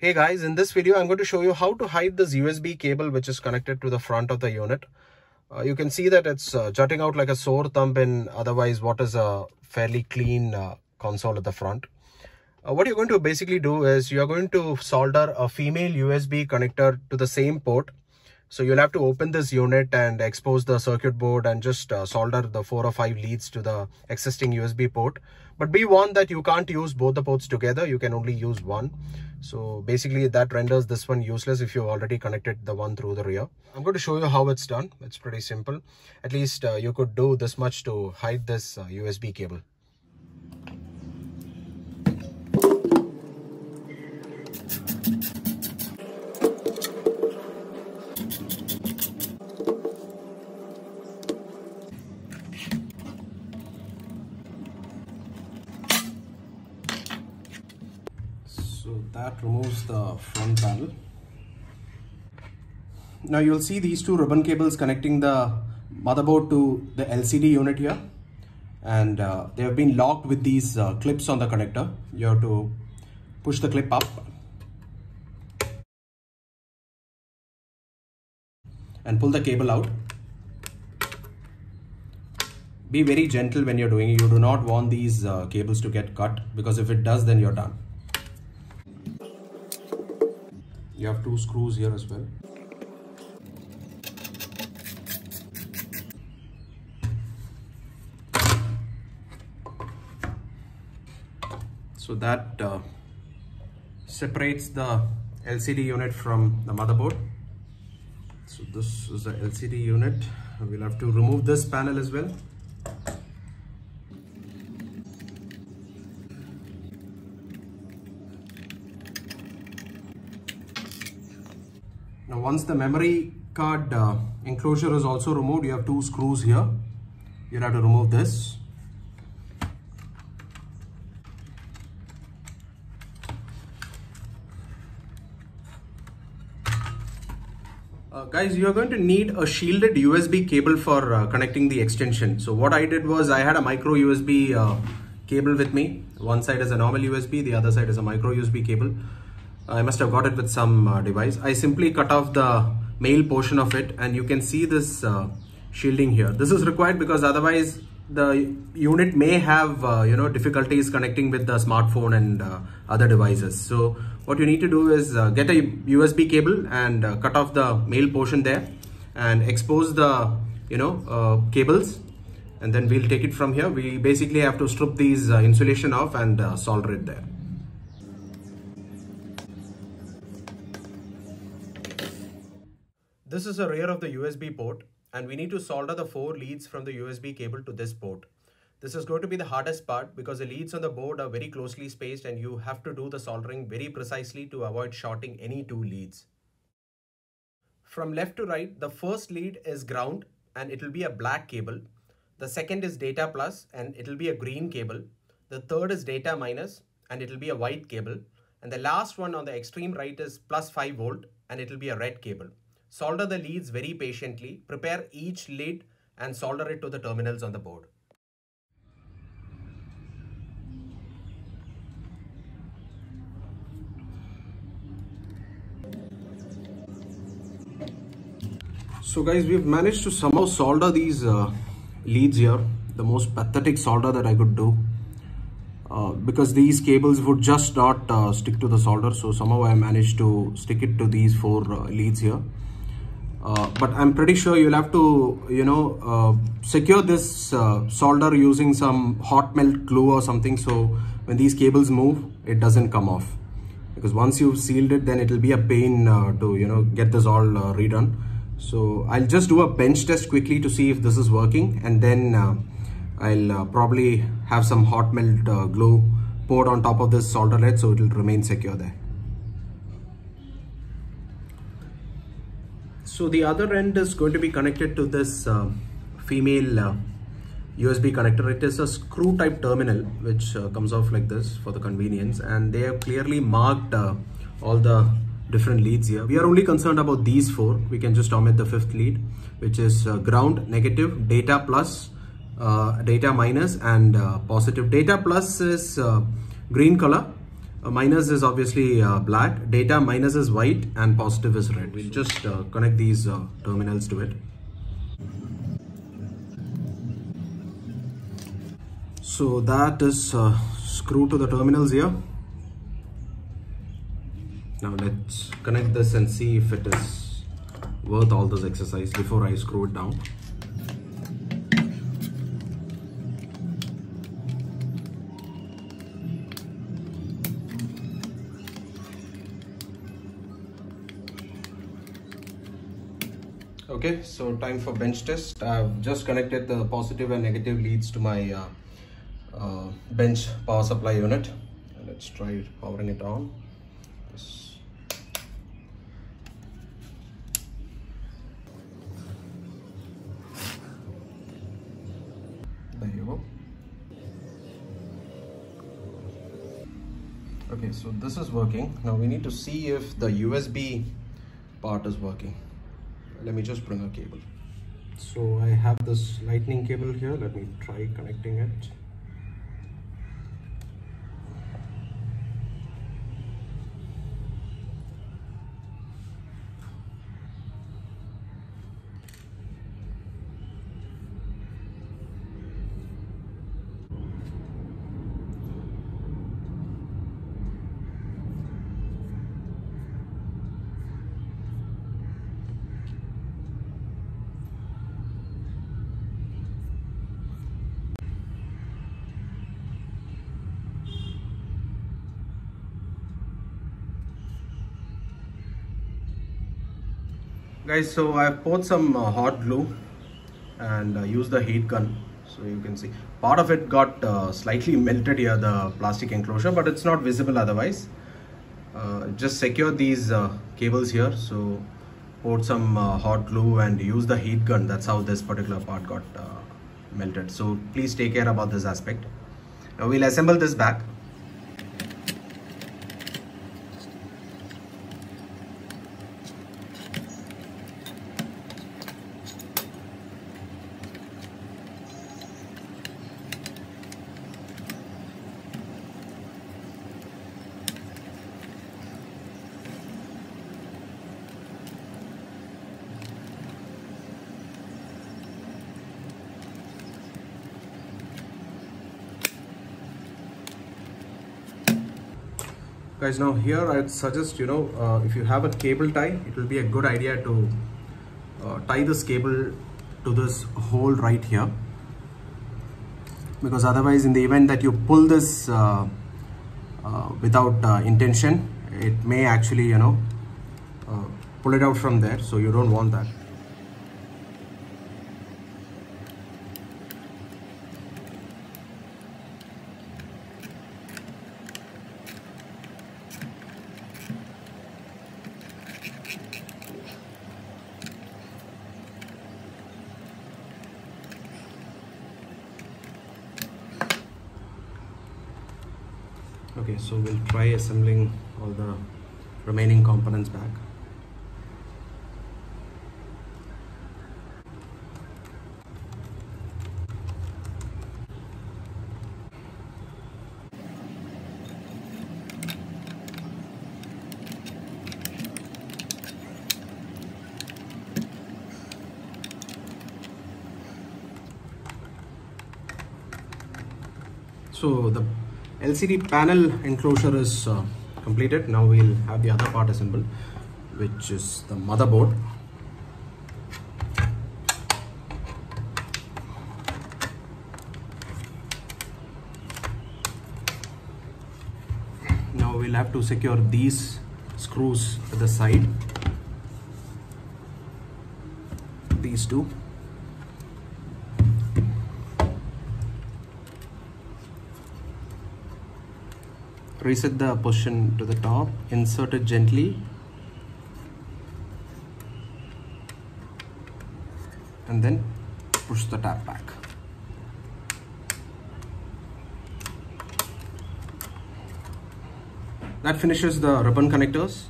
Hey guys, in this video I'm going to show you how to hide this USB cable which is connected to the front of the unit. Uh, you can see that it's uh, jutting out like a sore thumb in otherwise what is a fairly clean uh, console at the front. Uh, what you're going to basically do is you're going to solder a female USB connector to the same port. So you'll have to open this unit and expose the circuit board and just uh, solder the four or five leads to the existing USB port. But be warned that you can't use both the ports together. You can only use one. So basically that renders this one useless if you've already connected the one through the rear. I'm going to show you how it's done. It's pretty simple. At least uh, you could do this much to hide this uh, USB cable. Front panel now you'll see these two ribbon cables connecting the motherboard to the LCD unit here. And uh, they have been locked with these uh, clips on the connector. You have to push the clip up. And pull the cable out. Be very gentle when you're doing it. You do not want these uh, cables to get cut because if it does then you're done you have two screws here as well. So that uh, separates the LCD unit from the motherboard. So this is the LCD unit. We'll have to remove this panel as well Now once the memory card uh, enclosure is also removed, you have two screws here. You'll have to remove this. Uh, guys, you are going to need a shielded USB cable for uh, connecting the extension. So what I did was I had a micro USB uh, cable with me. One side is a normal USB, the other side is a micro USB cable. I must have got it with some uh, device. I simply cut off the male portion of it and you can see this uh, shielding here. This is required because otherwise the unit may have uh, you know difficulties connecting with the smartphone and uh, other devices. So what you need to do is uh, get a USB cable and uh, cut off the male portion there and expose the you know cables and then we'll take it from here. We basically have to strip these insulation off and solder it there. This is a rear of the USB port and we need to solder the four leads from the USB cable to this port. This is going to be the hardest part because the leads on the board are very closely spaced and you have to do the soldering very precisely to avoid shorting any two leads. From left to right, the first lead is ground and it will be a black cable. The second is data plus and it will be a green cable. The third is data minus and it will be a white cable. And the last one on the extreme right is plus 5 volt and it will be a red cable. Solder the leads very patiently, prepare each lead and solder it to the terminals on the board. So guys, we've managed to somehow solder these uh, leads here. The most pathetic solder that I could do. Uh, because these cables would just not uh, stick to the solder. So somehow I managed to stick it to these four uh, leads here. Uh, but I'm pretty sure you'll have to, you know, uh, secure this uh, solder using some hot melt glue or something. So when these cables move, it doesn't come off. Because once you've sealed it, then it'll be a pain to, you know, get this all redone. So I'll just do a bench test quickly to see if this is working. And then I'll probably have some hot melt glue poured on top of this solder lead so it'll remain secure there. So the other end is going to be connected to this uh, female uh, USB connector. It is a screw type terminal which uh, comes off like this for the convenience and they have clearly marked all the different leads here. We are only concerned about these four. We can just omit the fifth lead which is ground, negative, data plus, data minus and positive. Data plus is green color uh, minus is obviously uh, black, data minus is white and positive is red. We'll just uh, connect these uh, terminals to it. So that is uh, screwed to the terminals here. Now let's connect this and see if it is worth all this exercise before I screw it down. Okay so time for bench test. I've just connected the positive and negative leads to my uh, uh, bench power supply unit. Let's try powering it on. Yes. there you go. Okay so this is working. Now we need to see if the usb part is working let me just bring a cable. So I have this lightning cable here. Let me try connecting it guys so I've poured some uh, hot glue and uh, used the heat gun. So you can see. Part of it got uh, slightly melted here the plastic enclosure but it's not visible otherwise. Uh, just secure these uh, cables here. So poured some uh, hot glue and use the heat gun. That's how this particular part got melted. So please take care about this aspect. Now we'll assemble this back guys now here I'd suggest you know uh, if you have a cable tie it will be a good idea to uh, tie this cable to this hole right here. Because otherwise in the event that you pull this uh, uh without uh, intention it may actually you know uh, pull it out from there. So you don't want that okay so we'll try assembling all the remaining components back. So the LCD panel enclosure is uh, completed. Now we'll have the other part assembled, which is the motherboard. Now we'll have to secure these screws at the side. These two. Reset the position to the top insert it gently. And then push the tab back. That finishes the ribbon connectors.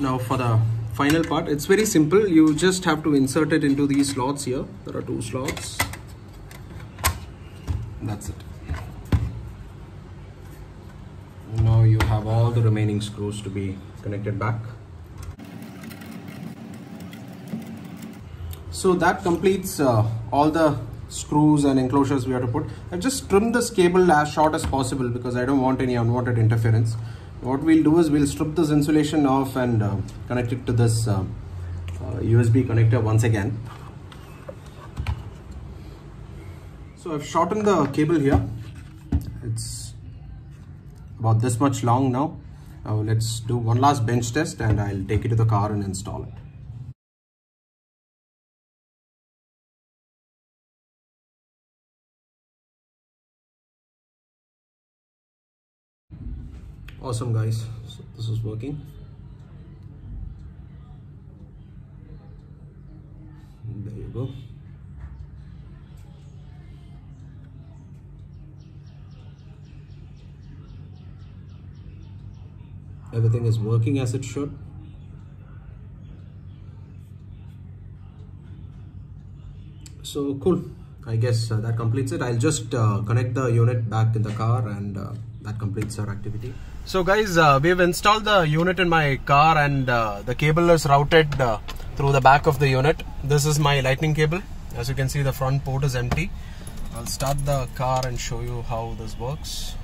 Now for the final part it's very simple. You just have to insert it into these slots here. There are two slots. That's it have all the remaining screws to be connected back. So that completes uh, all the screws and enclosures we have to put. I've just trimmed this cable as short as possible because I don't want any unwanted interference. What we'll do is we'll strip this insulation off and uh, connect it to this uh, USB connector once again. So I've shortened the cable here. It's about this much long now. Now let's do one last bench test and I'll take it to the car and install it. Awesome guys, so this is working. There you go. Everything is working as it should. So cool. I guess uh, that completes it. I'll just uh, connect the unit back in the car and uh, that completes our activity. So guys uh, we've installed the unit in my car and uh, the cable is routed uh, through the back of the unit. This is my lightning cable. As you can see the front port is empty. I'll start the car and show you how this works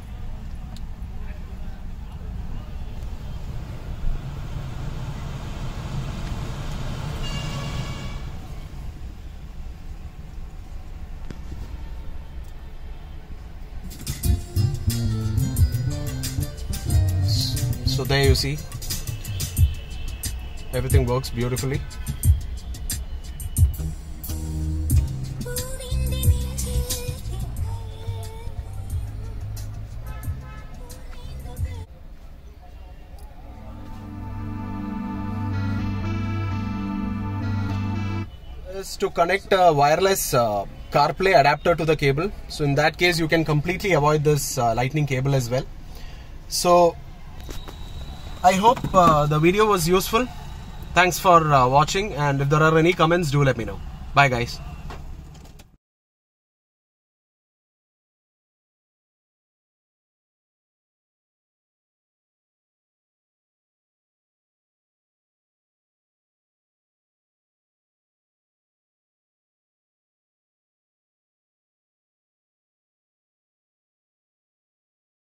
there you see everything works beautifully is to connect a wireless uh, CarPlay adapter to the cable. So in that case, you can completely avoid this uh, lightning cable as well. So I hope uh, the video was useful. Thanks for uh, watching and if there are any comments do let me know. Bye guys.